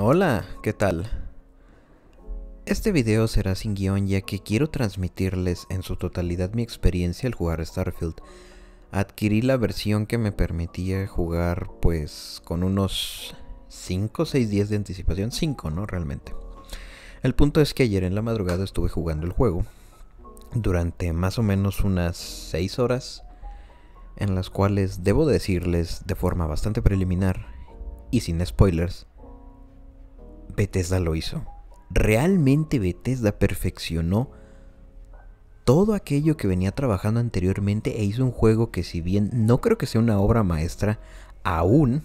Hola, ¿qué tal? Este video será sin guion ya que quiero transmitirles en su totalidad mi experiencia al jugar Starfield. Adquirí la versión que me permitía jugar pues con unos 5 o 6 días de anticipación, 5 no realmente. El punto es que ayer en la madrugada estuve jugando el juego durante más o menos unas 6 horas en las cuales debo decirles de forma bastante preliminar y sin spoilers, Bethesda lo hizo. Realmente Bethesda perfeccionó todo aquello que venía trabajando anteriormente e hizo un juego que si bien no creo que sea una obra maestra aún,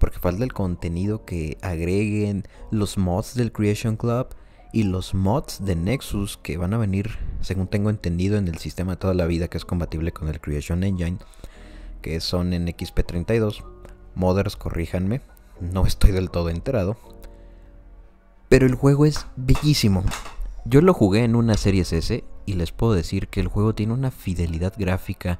porque falta el contenido que agreguen los mods del Creation Club y los mods de Nexus que van a venir, según tengo entendido, en el sistema toda la vida que es compatible con el Creation Engine, que son en XP32. Modders, corríjanme, no estoy del todo enterado. Pero el juego es bellísimo. Yo lo jugué en una serie S y les puedo decir que el juego tiene una fidelidad gráfica,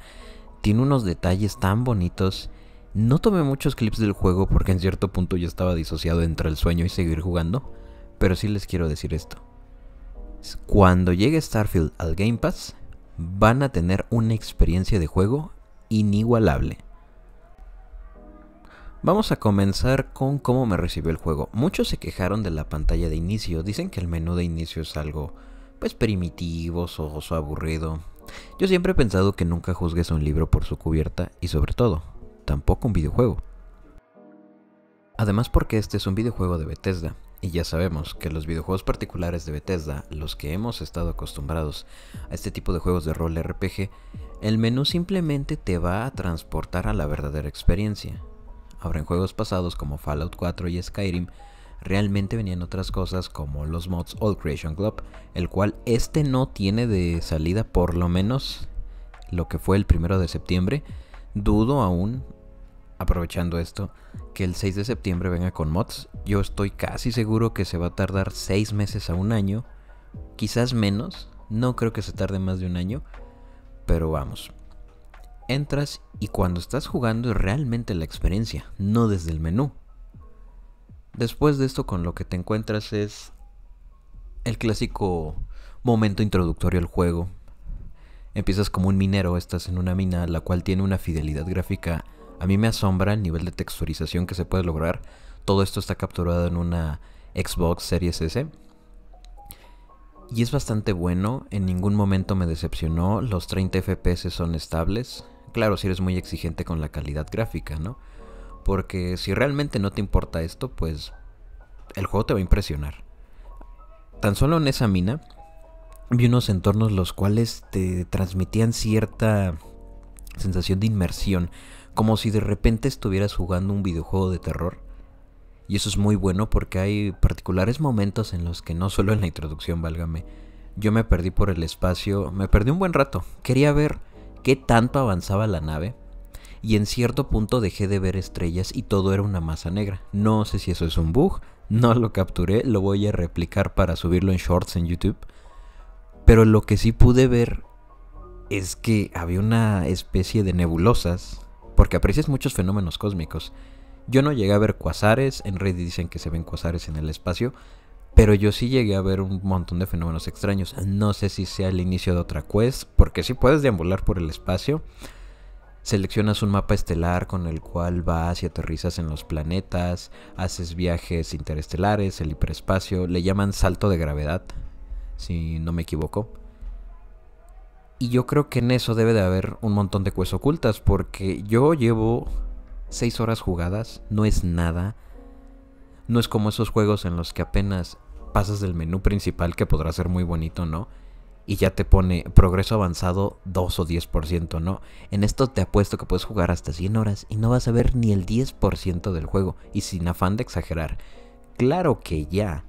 tiene unos detalles tan bonitos. No tomé muchos clips del juego porque en cierto punto ya estaba disociado entre el sueño y seguir jugando, pero sí les quiero decir esto. Cuando llegue Starfield al Game Pass, van a tener una experiencia de juego inigualable. Vamos a comenzar con cómo me recibió el juego. Muchos se quejaron de la pantalla de inicio, dicen que el menú de inicio es algo pues primitivo, soso, aburrido. Yo siempre he pensado que nunca juzgues un libro por su cubierta y sobre todo, tampoco un videojuego. Además porque este es un videojuego de Bethesda, y ya sabemos que los videojuegos particulares de Bethesda, los que hemos estado acostumbrados a este tipo de juegos de rol RPG, el menú simplemente te va a transportar a la verdadera experiencia. Ahora en juegos pasados como Fallout 4 y Skyrim, realmente venían otras cosas como los mods All Creation Club, el cual este no tiene de salida por lo menos lo que fue el primero de septiembre. Dudo aún, aprovechando esto, que el 6 de septiembre venga con mods. Yo estoy casi seguro que se va a tardar 6 meses a un año, quizás menos, no creo que se tarde más de un año, pero vamos, entras y cuando estás jugando es realmente la experiencia, no desde el menú. Después de esto con lo que te encuentras es el clásico momento introductorio al juego. Empiezas como un minero, estás en una mina la cual tiene una fidelidad gráfica. A mí me asombra el nivel de texturización que se puede lograr. Todo esto está capturado en una Xbox Series S. Y es bastante bueno, en ningún momento me decepcionó, los 30 FPS son estables, Claro, si eres muy exigente con la calidad gráfica, ¿no? Porque si realmente no te importa esto, pues el juego te va a impresionar. Tan solo en esa mina vi unos entornos los cuales te transmitían cierta sensación de inmersión, como si de repente estuvieras jugando un videojuego de terror. Y eso es muy bueno porque hay particulares momentos en los que no solo en la introducción, válgame, yo me perdí por el espacio, me perdí un buen rato. Quería ver qué tanto avanzaba la nave y en cierto punto dejé de ver estrellas y todo era una masa negra. No sé si eso es un bug, no lo capturé, lo voy a replicar para subirlo en shorts en YouTube. Pero lo que sí pude ver es que había una especie de nebulosas, porque aprecias muchos fenómenos cósmicos. Yo no llegué a ver cuasares, en Reddit dicen que se ven cuasares en el espacio, pero yo sí llegué a ver un montón de fenómenos extraños. No sé si sea el inicio de otra quest, porque si puedes deambular por el espacio. Seleccionas un mapa estelar con el cual vas y aterrizas en los planetas, haces viajes interestelares, el hiperespacio, le llaman salto de gravedad, si no me equivoco. Y yo creo que en eso debe de haber un montón de quests ocultas, porque yo llevo 6 horas jugadas, no es nada. No es como esos juegos en los que apenas pasas del menú principal, que podrá ser muy bonito, ¿no? Y ya te pone progreso avanzado 2 o 10%, ¿no? En esto te apuesto que puedes jugar hasta 100 horas y no vas a ver ni el 10% del juego. Y sin afán de exagerar. Claro que ya,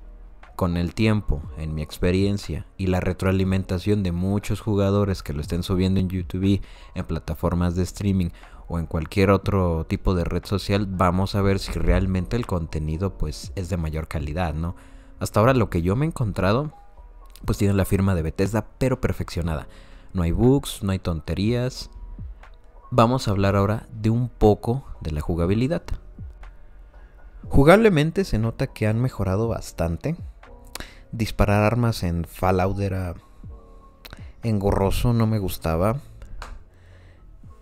con el tiempo, en mi experiencia y la retroalimentación de muchos jugadores que lo estén subiendo en YouTube, en plataformas de streaming o en cualquier otro tipo de red social, vamos a ver si realmente el contenido pues es de mayor calidad, ¿no? Hasta ahora lo que yo me he encontrado, pues tiene la firma de Bethesda, pero perfeccionada. No hay bugs, no hay tonterías. Vamos a hablar ahora de un poco de la jugabilidad. Jugablemente se nota que han mejorado bastante. Disparar armas en Fallout era engorroso, no me gustaba.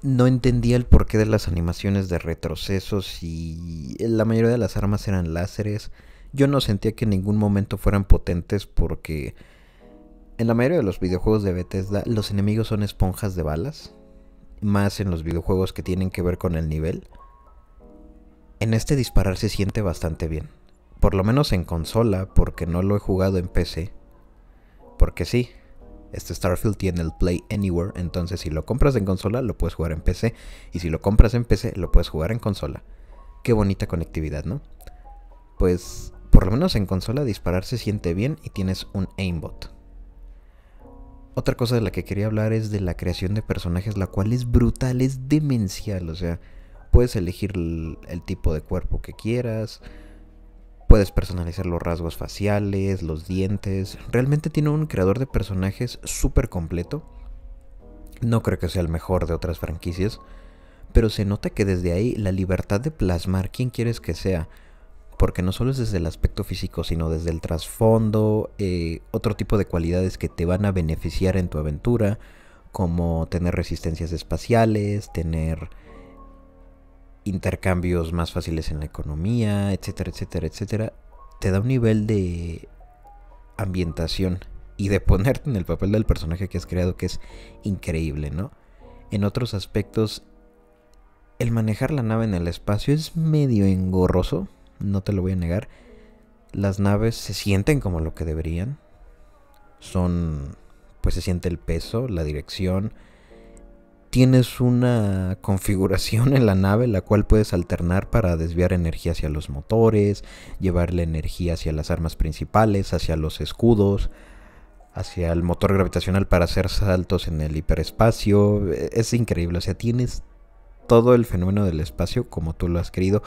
No entendía el porqué de las animaciones de retrocesos y la mayoría de las armas eran láseres. Yo no sentía que en ningún momento fueran potentes porque en la mayoría de los videojuegos de Bethesda los enemigos son esponjas de balas, más en los videojuegos que tienen que ver con el nivel. En este disparar se siente bastante bien, por lo menos en consola, porque no lo he jugado en PC. Porque sí, este Starfield tiene el Play Anywhere, entonces si lo compras en consola lo puedes jugar en PC y si lo compras en PC lo puedes jugar en consola. Qué bonita conectividad, ¿no? Pues por lo menos en consola disparar se siente bien y tienes un aimbot. Otra cosa de la que quería hablar es de la creación de personajes, la cual es brutal, es demencial, o sea, puedes elegir el, tipo de cuerpo que quieras, Puedes personalizar los rasgos faciales, los dientes. Realmente tiene un creador de personajes súper completo. No creo que sea el mejor de otras franquicias. Pero se nota que desde ahí la libertad de plasmar quién quieres que sea. Porque no solo es desde el aspecto físico, sino desde el trasfondo, eh, otro tipo de cualidades que te van a beneficiar en tu aventura, como tener resistencias espaciales, tener intercambios más fáciles en la economía, etcétera, etcétera, etcétera, te da un nivel de ambientación y de ponerte en el papel del personaje que has creado que es increíble, ¿no? En otros aspectos, el manejar la nave en el espacio es medio engorroso, no te lo voy a negar. Las naves se sienten como lo que deberían. Son, pues se siente el peso, la dirección, tienes una configuración en la nave la cual puedes alternar para desviar energía hacia los motores, llevarle energía hacia las armas principales, hacia los escudos, hacia el motor gravitacional para hacer saltos en el hiperespacio. Es increíble, o sea, tienes todo el fenómeno del espacio como tú lo has querido.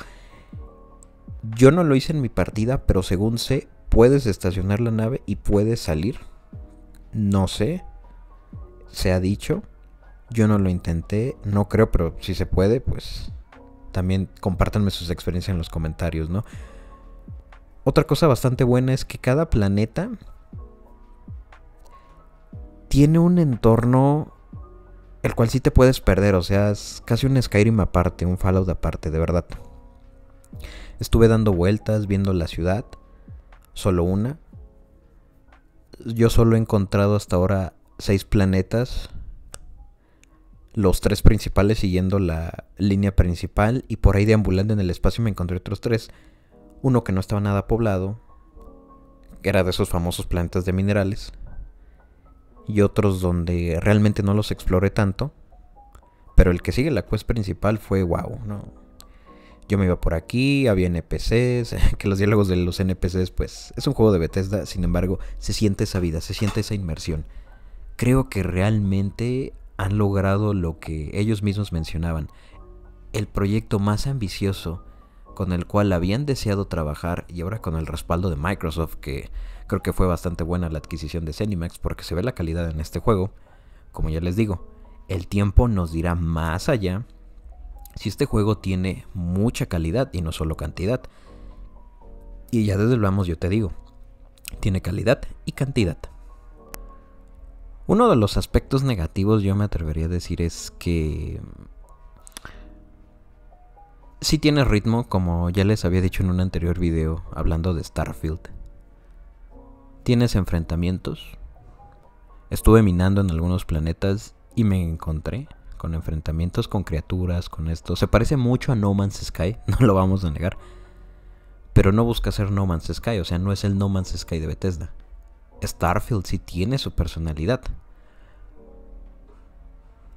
Yo no lo hice en mi partida, pero según sé, puedes estacionar la nave y puedes salir. No sé, se ha dicho yo no lo intenté, no creo, pero si se puede, pues también compártanme sus experiencias en los comentarios, ¿no? Otra cosa bastante buena es que cada planeta tiene un entorno el cual sí te puedes perder, o sea, es casi un Skyrim aparte, un Fallout aparte, de verdad. Estuve dando vueltas, viendo la ciudad, solo una. Yo solo he encontrado hasta ahora seis planetas los tres principales siguiendo la línea principal y por ahí deambulando en el espacio me encontré otros tres. Uno que no estaba nada poblado, que era de esos famosos planetas de minerales, y otros donde realmente no los exploré tanto, pero el que sigue la quest principal fue wow, ¿no? Yo me iba por aquí, había NPCs, que los diálogos de los NPCs pues es un juego de Bethesda, sin embargo se siente esa vida, se siente esa inmersión. Creo que realmente han logrado lo que ellos mismos mencionaban, el proyecto más ambicioso con el cual habían deseado trabajar y ahora con el respaldo de Microsoft, que creo que fue bastante buena la adquisición de Zenimax porque se ve la calidad en este juego. Como ya les digo, el tiempo nos dirá más allá si este juego tiene mucha calidad y no solo cantidad. Y ya desde vamos yo te digo, tiene calidad y cantidad. Uno de los aspectos negativos yo me atrevería a decir es que sí tiene ritmo, como ya les había dicho en un anterior video hablando de Starfield. Tienes enfrentamientos. Estuve minando en algunos planetas y me encontré con enfrentamientos con criaturas, con esto. Se parece mucho a No Man's Sky, no lo vamos a negar. Pero no busca ser No Man's Sky, o sea, no es el No Man's Sky de Bethesda. Starfield sí tiene su personalidad.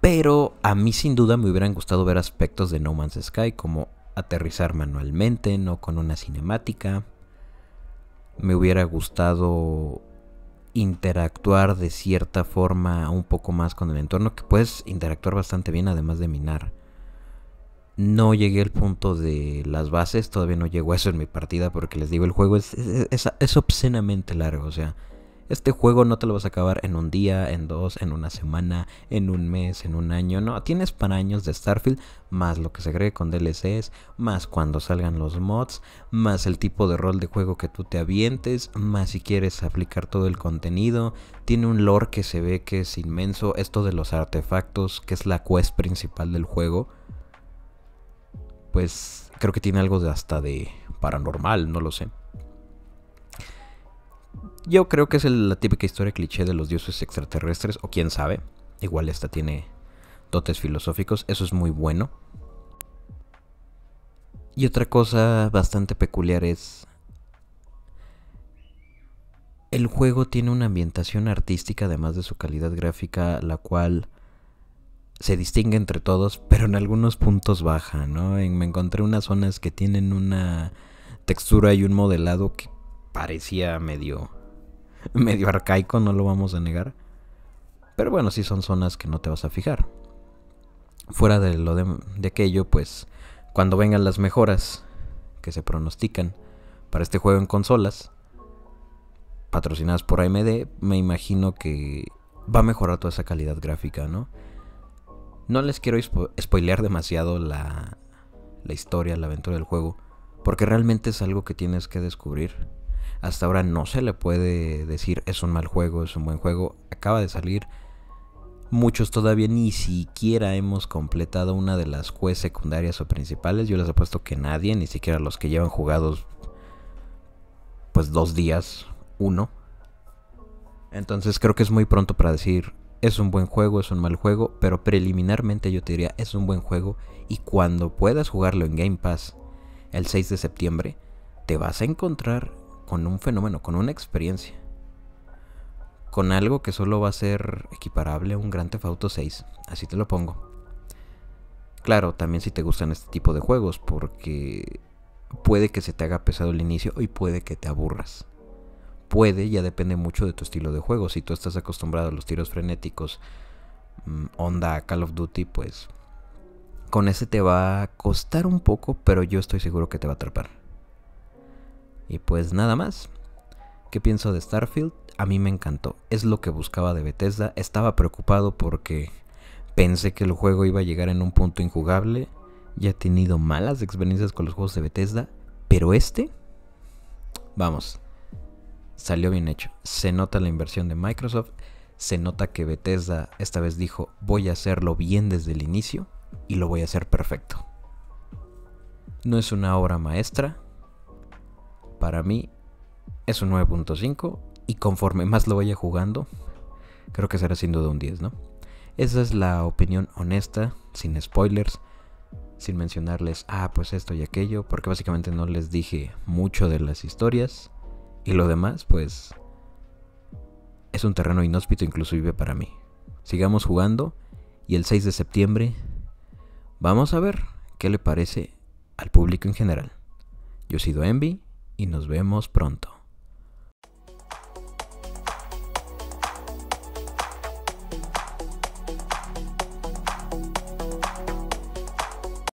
Pero a mí sin duda me hubieran gustado ver aspectos de No Man's Sky como aterrizar manualmente, no con una cinemática. Me hubiera gustado interactuar de cierta forma un poco más con el entorno, que puedes interactuar bastante bien además de minar. No llegué al punto de las bases, todavía no llegó a eso en mi partida porque les digo, el juego es, es, es obscenamente largo, o sea, Este juego no te lo vas a acabar en un día, en dos, en una semana, en un mes, en un año. No, tienes para años de Starfield, más lo que se agregue con DLCs, más cuando salgan los mods, más el tipo de rol de juego que tú te avientes, más si quieres aplicar todo el contenido. Tiene un lore que se ve que es inmenso. Esto de los artefactos, que es la quest principal del juego. Pues creo que tiene algo de hasta de paranormal, no lo sé. Yo creo que es la típica historia cliché de los dioses extraterrestres, o quién sabe. Igual esta tiene dotes filosóficos, eso es muy bueno. Y otra cosa bastante peculiar es... El juego tiene una ambientación artística, además de su calidad gráfica, la cual se distingue entre todos, pero en algunos puntos baja, ¿no? me encontré unas zonas que tienen una textura y un modelado que parecía medio medio arcaico, no lo vamos a negar. Pero bueno, sí son zonas que no te vas a fijar. Fuera de lo de, aquello, pues cuando vengan las mejoras que se pronostican para este juego en consolas, patrocinadas por AMD, me imagino que va a mejorar toda esa calidad gráfica, ¿no? No les quiero spoilear demasiado la, la historia, la aventura del juego, porque realmente es algo que tienes que descubrir hasta ahora no se le puede decir es un mal juego, es un buen juego. Acaba de salir. Muchos todavía ni siquiera hemos completado una de las quests secundarias o principales. Yo les apuesto que nadie, ni siquiera los que llevan jugados pues dos días, uno. Entonces creo que es muy pronto para decir es un buen juego, es un mal juego, pero preliminarmente yo te diría es un buen juego y cuando puedas jugarlo en Game Pass el 6 de septiembre, te vas a encontrar con un fenómeno, con una experiencia. Con algo que solo va a ser equiparable a un Grand Theft Auto 6. Así te lo pongo. Claro, también si te gustan este tipo de juegos, porque puede que se te haga pesado el inicio y puede que te aburras. Puede, ya depende mucho de tu estilo de juego. Si tú estás acostumbrado a los tiros frenéticos, mm, onda Call of Duty, pues con ese te va a costar un poco, pero yo estoy seguro que te va a atrapar. Y pues nada más. ¿Qué pienso de Starfield? A mí me encantó. Es lo que buscaba de Bethesda. Estaba preocupado porque pensé que el juego iba a llegar en un punto injugable. Ya he tenido malas experiencias con los juegos de Bethesda. Pero este, vamos, salió bien hecho. Se nota la inversión de Microsoft. Se nota que Bethesda esta vez dijo, voy a hacerlo bien desde el inicio y lo voy a hacer perfecto. No es una obra maestra, para mí es un 9.5 y conforme más lo vaya jugando, creo que será sin duda un 10, ¿no? Esa es la opinión honesta, sin spoilers, sin mencionarles, ah, pues esto y aquello, porque básicamente no les dije mucho de las historias y lo demás, pues es un terreno inhóspito inclusive para mí. Sigamos jugando y el 6 de septiembre vamos a ver qué le parece al público en general. Yo he sido Envy y nos vemos pronto.